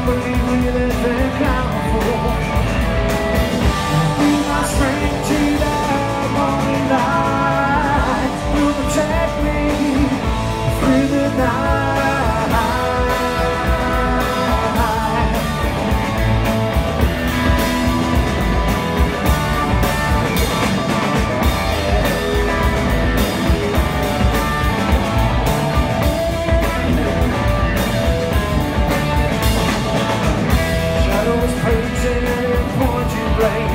believe hurting would you break?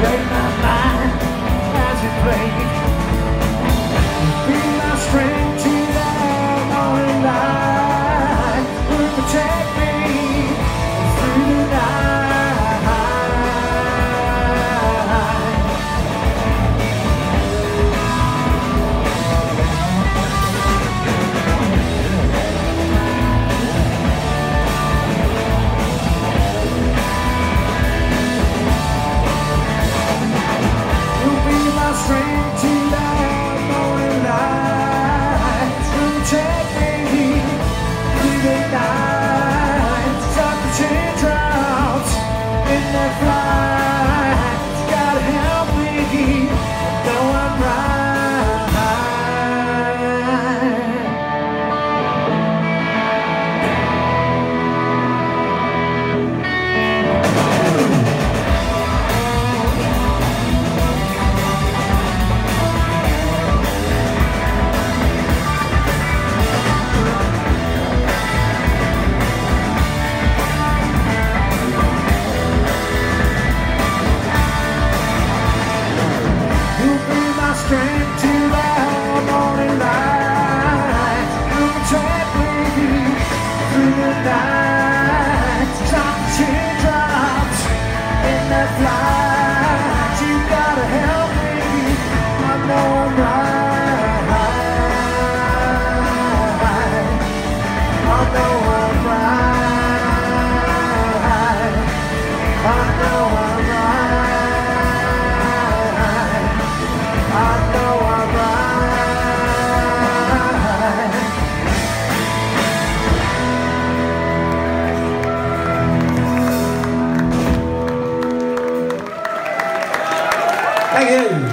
Break my mind as you break. Be my strength. strength to Thank.